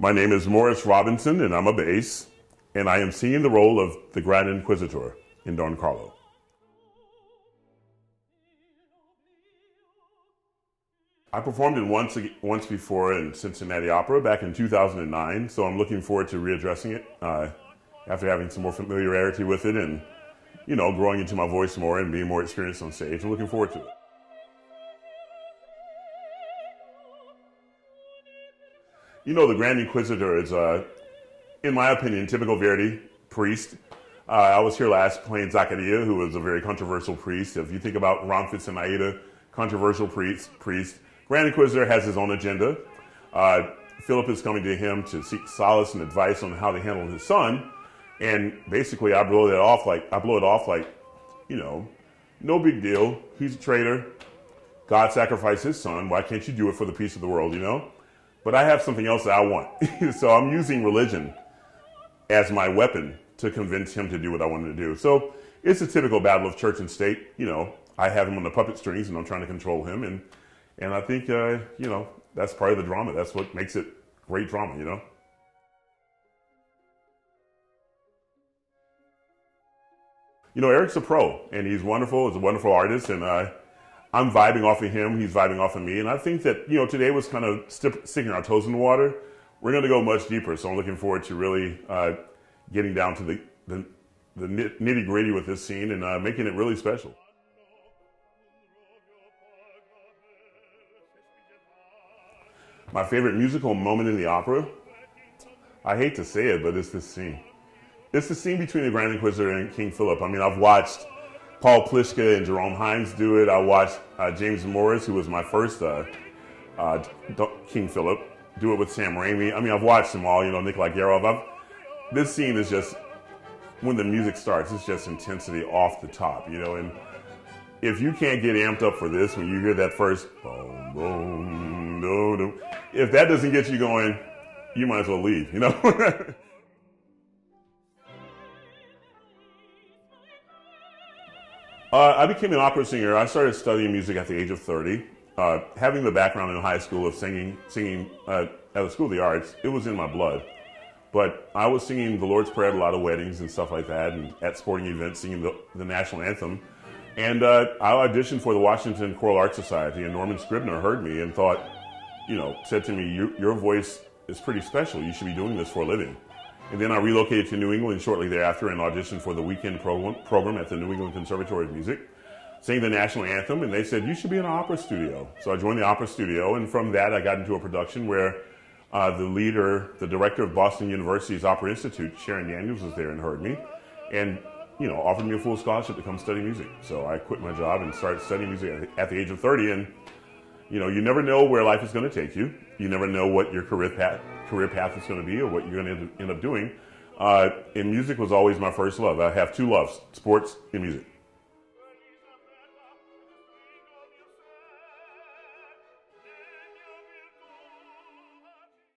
My name is Morris Robinson, and I'm a bass, and I am singing the role of the Grand Inquisitor in Don Carlo. I performed it once once before in Cincinnati Opera back in 2009, so I'm looking forward to readdressing it uh, after having some more familiarity with it and, you know, growing into my voice more and being more experienced on stage. I'm looking forward to it. You know, the Grand Inquisitor is, uh, in my opinion, typical Verdi priest. Uh, I was here last playing Zaccaria, who was a very controversial priest. If you think about Ramfis and Aida, controversial priest, priest. Grand Inquisitor has his own agenda. Uh, Philip is coming to him to seek solace and advice on how to handle his son. And basically, I blow that off like, I blow it off like, you know, no big deal. He's a traitor. God sacrificed his son. Why can't you do it for the peace of the world, you know? But I have something else that I want. so I'm using religion as my weapon to convince him to do what I want him to do. So it's a typical battle of church and state. You know, I have him on the puppet strings and I'm trying to control him. And, and I think, uh, you know, that's part of the drama. That's what makes it great drama, you know? You know, Eric's a pro and he's wonderful. He's a wonderful artist. And, uh, I'm vibing off of him. He's vibing off of me. And I think that, you know, today was kind of st- sticking our toes in the water. We're going to go much deeper. So I'm looking forward to really uh, getting down to the, the, the nitty gritty with this scene and uh, making it really special. My favorite musical moment in the opera, I hate to say it, but it's this scene. It's the scene between the Grand Inquisitor and King Philip. I mean, I've watched Paul Plishka and Jerome Hines do it. I watched uh, James Morris, who was my first uh, uh, King Philip, do it with Sam Ramey. I mean, I've watched them all, you know, Nicolai Ghiaurov. I've, this scene is just, when the music starts, it's just intensity off the top, you know, and if you can't get amped up for this when you hear that first boom, boom, no, if that doesn't get you going, you might as well leave, you know? Uh, I became an opera singer. I started studying music at the age of 30. Uh, having the background in high school of singing, singing uh, at the School of the Arts, it was in my blood. But I was singing the Lord's Prayer at a lot of weddings and stuff like that, and at sporting events, singing the, the national anthem. And uh, I auditioned for the Washington Choral Arts Society, and Norman Scribner heard me and thought, you know, said to me, your voice is pretty special. You should be doing this for a living. And then I relocated to New England shortly thereafter and auditioned for the weekend program, at the New England Conservatory of Music, sang the national anthem, and they said, You should be in an opera studio. So I joined the opera studio, and from that, I got into a production where uh, the leader, the director of Boston University's Opera Institute, Sharon Daniels, was there and heard me, and you know, offered me a full scholarship to come study music. So I quit my job and started studying music at the age of 30, and you know, you never know where life is going to take you. You never know what your career path, career path is going to be or what you're going to end up doing. Uh, and music was always my first love. I have two loves, sports and music.